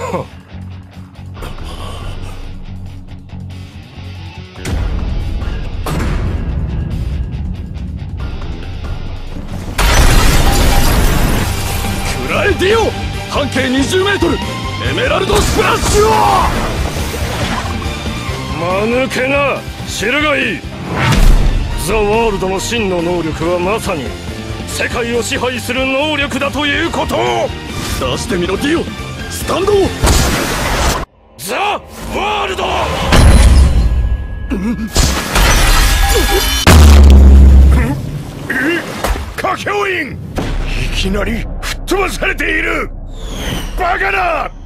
クラエディオ半径 20m エメラルドスプラッシュを間抜けな知るがいいザ・ワールドの真の能力はまさに世界を支配する能力だということを。出してみろディオスタンド。ザ・ワールド。歌教員いきなり吹っ飛ばされているバカな